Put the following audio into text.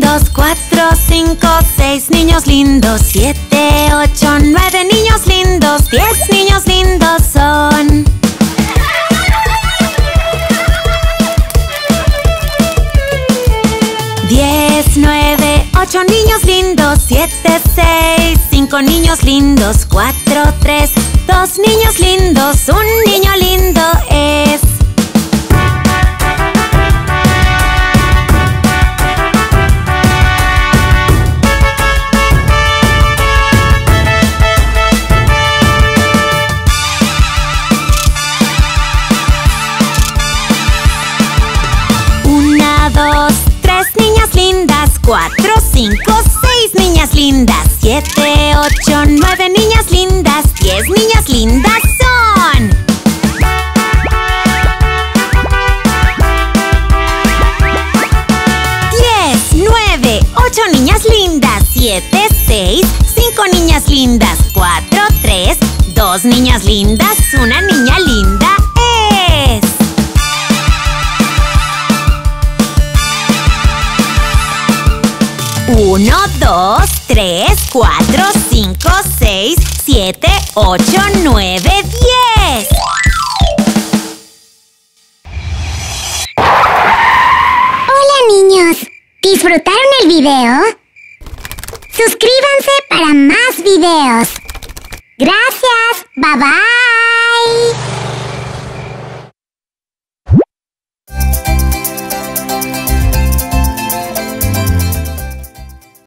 lindos, cuatro, cinco, seis niños lindos, siete, ocho, nueve niños lindos, diez niños lindos son. Diez, nueve, ocho niños lindos, siete, seis, cinco niños lindos, cuatro, tres, dos niños lindos, un niño 4, 5, 6 niñas lindas. 7, 8, 9 niñas lindas. 10 niñas lindas son. ¡10! ¡9! ¡8 niñas lindas. 7, 6, 5 niñas lindas. 4, 3, 2 niñas lindas. 1 niña linda. 1, 2, 3, 4, 5, 6, 7, 8, 9, 10. Hola niños, ¿disfrutaron el video? Suscríbanse para más videos. Gracias, bye bye.